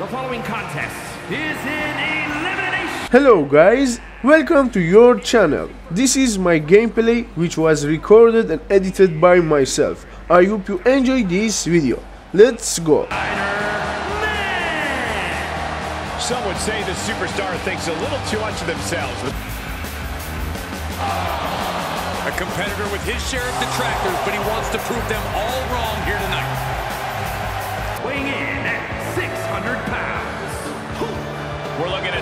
The following contest is in elimination. Hello guys, welcome to your channel. This is my gameplay which was recorded and edited by myself. I hope you enjoy this video. Let's go. Some would say the superstar thinks a little too much of themselves. A competitor with his share of detractors, but he wants to prove them all wrong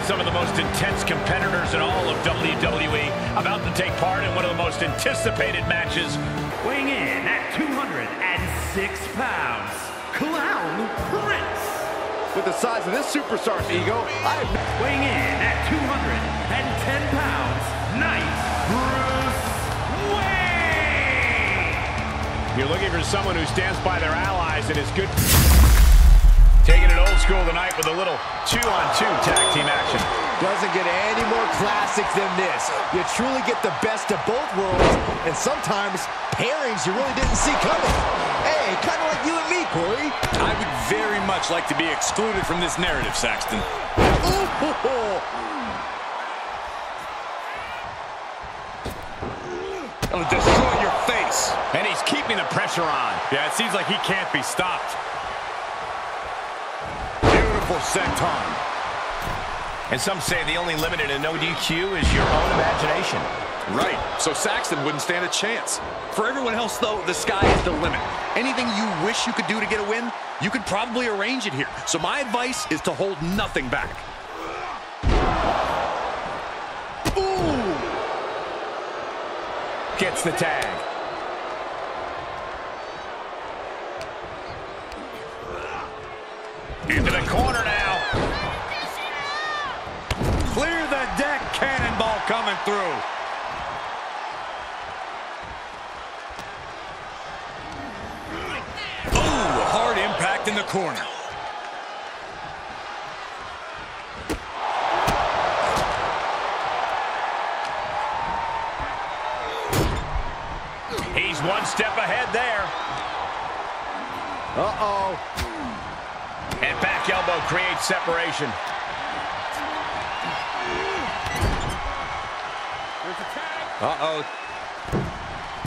some of the most intense competitors in all of WWE about to take part in one of the most anticipated matches. Weighing in at 206 pounds. Clown Prince. With the size of this superstar's ego, I have Weighing in at 210 pounds. Knight Bruce Wayne. You're looking for someone who stands by their allies and is good. Taking it old school tonight with a little two-on-two tag team action. doesn't get any more classic than this. You truly get the best of both worlds, and sometimes pairings you really didn't see coming. Hey, kind of like you and me, Corey. I would very much like to be excluded from this narrative, Saxton. Ooh, It'll destroy your face. And he's keeping the pressure on. Yeah, it seems like he can't be stopped. Beautiful senton. And some say the only limit in a no DQ is your own imagination. Right, so Saxton wouldn't stand a chance. For everyone else, though, the sky is the limit. Anything you wish you could do to get a win, you could probably arrange it here. So my advice is to hold nothing back. Gets the tag. Into the corner now. Clear the deck, cannonball coming through. Ooh, hard impact in the corner. He's one step ahead there. Uh-oh. Back elbow creates separation. Uh-oh.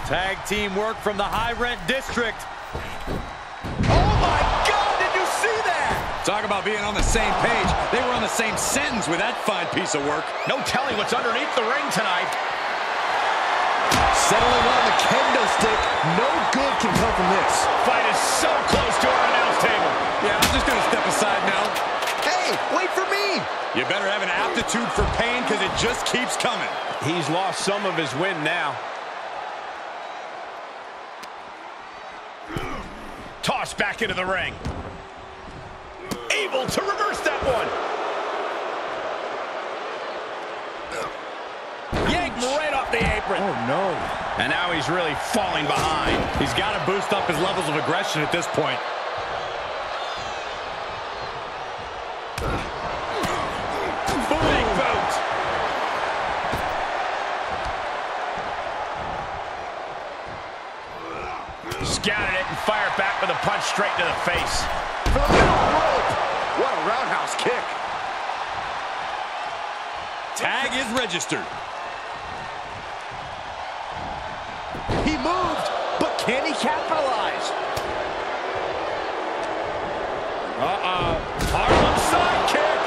Tag team work from the high rent district. Oh, my God, did you see that? Talk about being on the same page. They were on the same sentence with that fine piece of work. No telling what's underneath the ring tonight. Settling on the kendo stick. No good can come from this. Fight is so close to our announce table. Yeah, I'm just gonna step aside now. Hey, wait for me. You better have an aptitude for pain because it just keeps coming. He's lost some of his wind now. Tossed back into the ring. Able to reverse that one. Yanked right off the apron. Oh, no. And now he's really falling behind. He's got to boost up his levels of aggression at this point. Big. Scouted it and fired back with a punch straight to the face. For the middle rope. What a roundhouse kick. Tag is registered. Can he capitalize? Uh-oh. Harlem sidekick.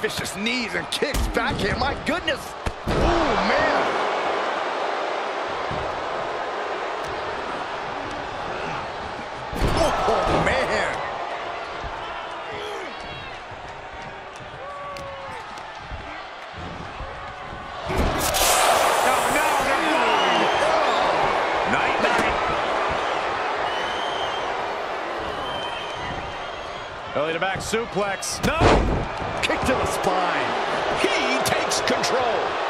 Vicious knees and kicks backhand. My goodness. Oh, man. Oh, man. Night, night. Belly to back suplex. No! Kick to the spine. He takes control.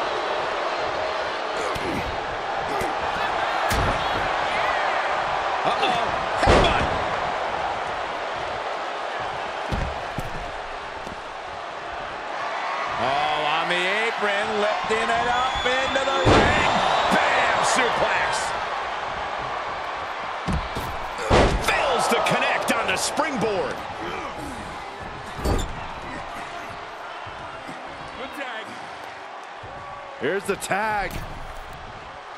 Here's the tag.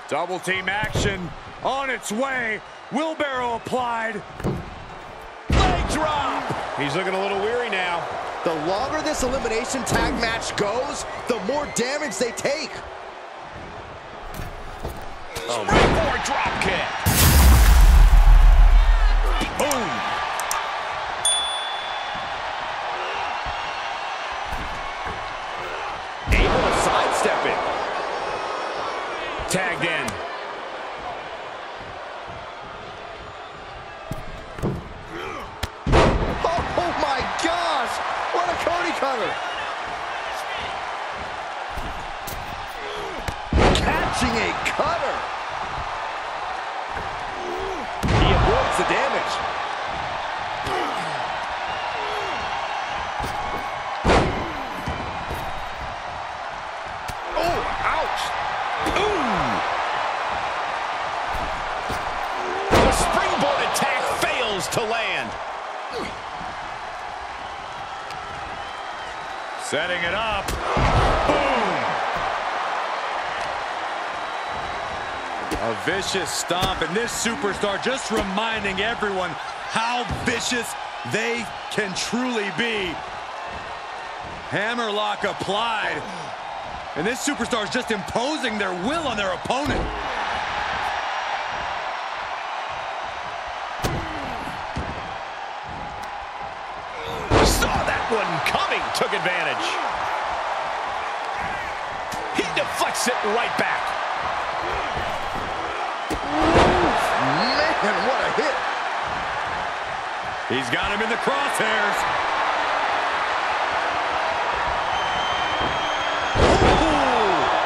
Double team action on its way. Wheelbarrow applied. Leg drop. He's looking a little weary now. The longer this elimination tag match goes, the more damage they take. Oh, Springboard drop kick. Boom. Tagged in. Oh, my gosh! What a Cody cutter! Catching a cutter! He avoids the damage. Oh, ouch. Ooh. To land. Setting it up. A vicious stomp, and this superstar just reminding everyone how vicious they can truly be. Hammerlock applied. And this superstar is just imposing their will on their opponent. One coming. Took advantage. He deflects it right back. Man, what a hit! He's got him in the crosshairs.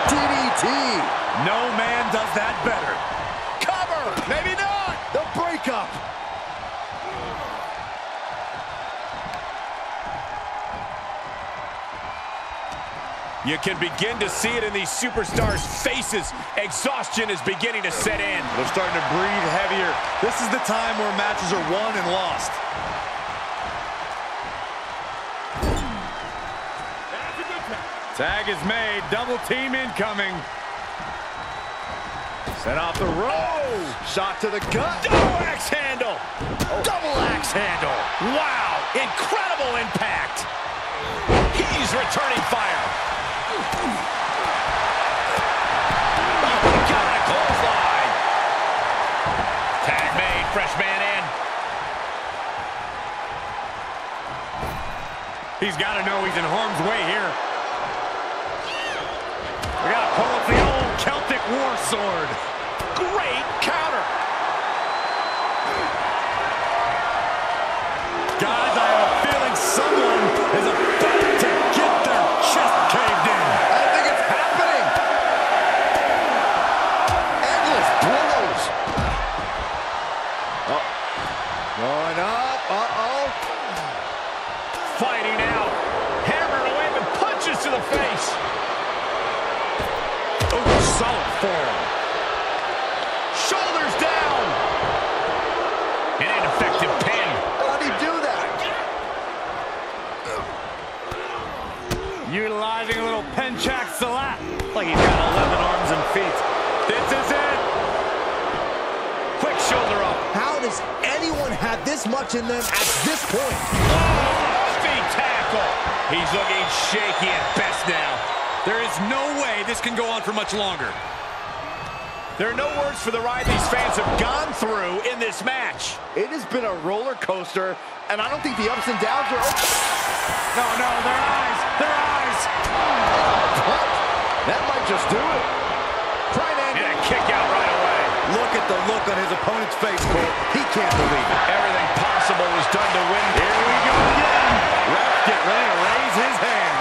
DDT! No man does that better. Cover. Maybe You can begin to see it in these superstars' faces. Exhaustion is beginning to set in. They're starting to breathe heavier. This is the time where matches are won and lost. Tag is made. Double team incoming. Set off the rope. Oh, shot to the gut! Double axe handle. Double axe handle. Wow. Incredible impact. He's returning fire. Fresh man in. He's got to know he's in harm's way here. We got to pull up the old Celtic war sword. Solid form. Shoulders down. An ineffective pin. How'd he do that? Utilizing a little pencak silat. Like he's got 11 arms and feet. This is it. Quick shoulder up. How does anyone have this much in them at this point? Oh, Heavy tackle. He's looking shaky at best now. There is no way this can go on for much longer. There are no words for the ride these fans have gone through in this match. It has been a roller coaster, and I don't think the ups and downs are over. No, no, their eyes, their eyes. What? That might just do it. Pride And angle. a kick out right away. Look at the look on his opponent's face, Cole. He can't believe it. Everything possible was done to win. Here we go again. Ref get ready to raise his hand.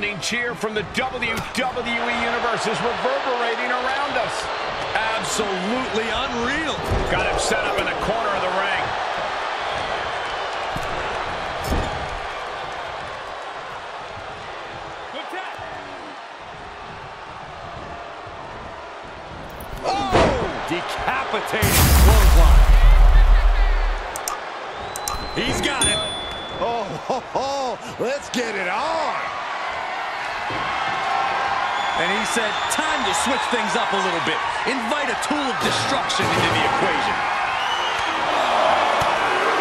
Deafening cheer from the WWE Universe is reverberating around us. absolutely unreal. Got him set up in the corner of the ring. Oh! Decapitating clothesline. He's got it. Oh, ho, ho, let's get it on. And he said, time to switch things up a little bit. Invite a tool of destruction into the equation.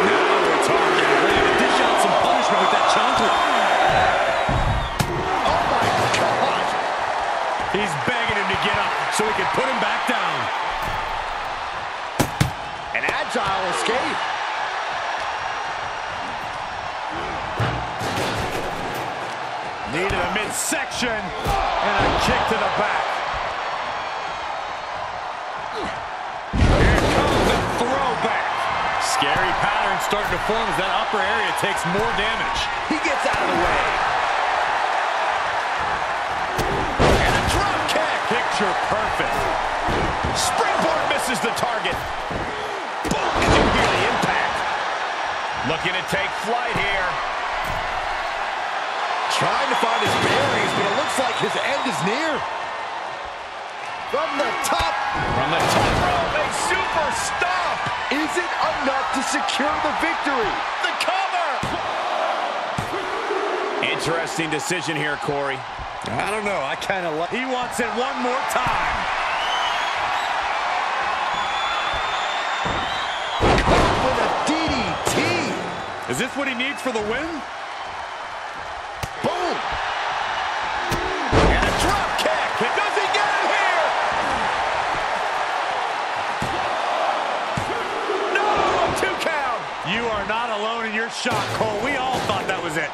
Now we're talking. Ready to dish out some punishment with that chocolate. Oh, my God. He's begging him to get up so he can put him back down. An agile escape. Knee to the midsection and a kick to the back. Here comes the throwback. Scary pattern starting to form as that upper area takes more damage. He gets out of the way. And a drop kick. Picture perfect. Springboard misses the target. Boom! Did you hear the impact? Looking to take flight here. Trying to find his bearings, but it looks like his end is near. From the top, From the top rope, a super stop. isn't enough to secure the victory. The cover. Interesting decision here, Corey. I don't know. I kind of like. He wants it one more time. With a DDT. Is this what he needs for the win? Alone in your shock, Cole. We all thought that was it.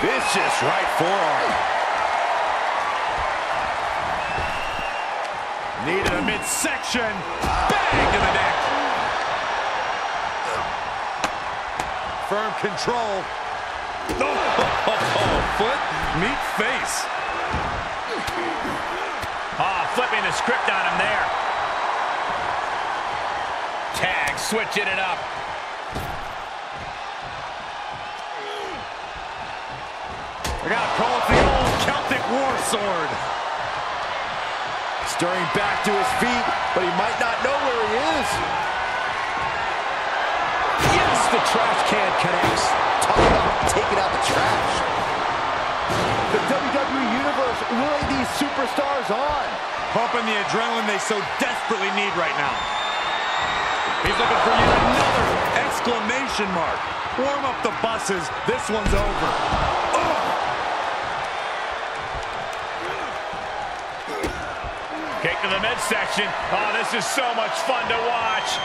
Vicious right forearm. To the midsection. Bang to the neck. Firm control. Oh, foot, meet face. Ah, flipping the script on him there. Tag, switching it up. I gotta call it the old Celtic war sword. Stirring back to his feet, but he might not know where he is. Yes, the trash can connects. Talk about taking out the trash. The WWE Universe willing these superstars on. Pumping the adrenaline they so desperately need right now. He's looking for yet another exclamation mark. Warm up the buses. This one's over. Kick to the midsection. Oh, this is so much fun to watch.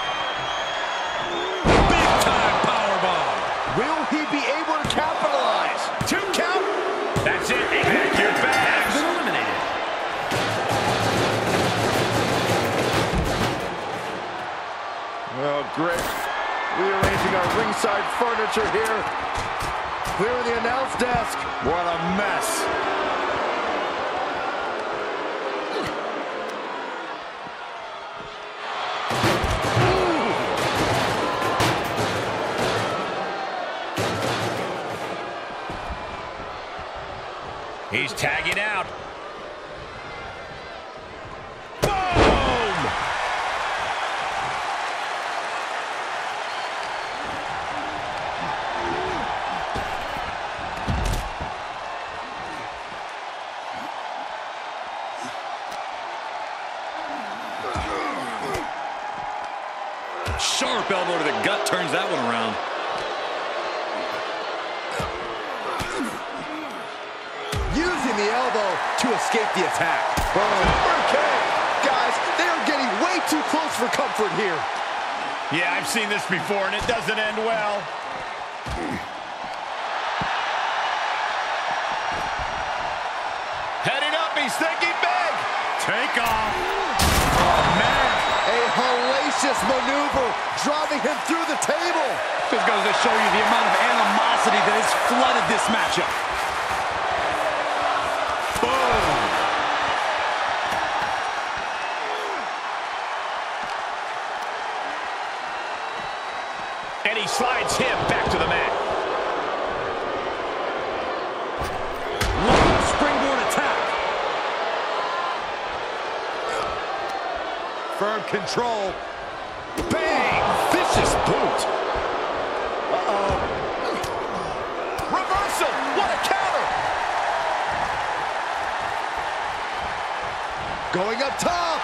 Our ringside furniture here. Clearing the announce desk. What a mess. Sharp elbow to the gut turns that one around. Using the elbow to escape the attack. Okay. Guys, they are getting way too close for comfort here. Yeah, I've seen this before, and it doesn't end well. Heading up, he's thinking big. Take off vicious maneuver, driving him through the table. This goes to show you the amount of animosity that has flooded this matchup. Boom. And he slides him back to the mat. Springboard attack. Firm control Bang! Vicious boot. Uh-oh. Reversal! What a counter! Going up top.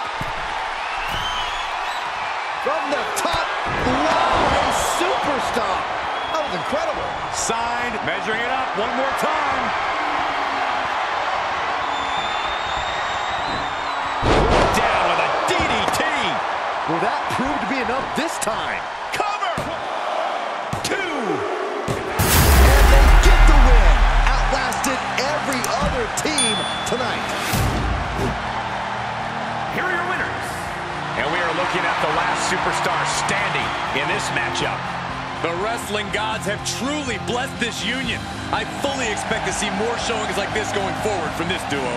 From the top. Wow, a super stop. That was incredible. Signed. Measuring it up one more time. Will that prove to be enough this time? Cover. Two. And they get the win. Outlasted every other team tonight. Here are your winners. And we are looking at the last superstar standing in this matchup. The wrestling gods have truly blessed this union. I fully expect to see more showings like this going forward from this duo.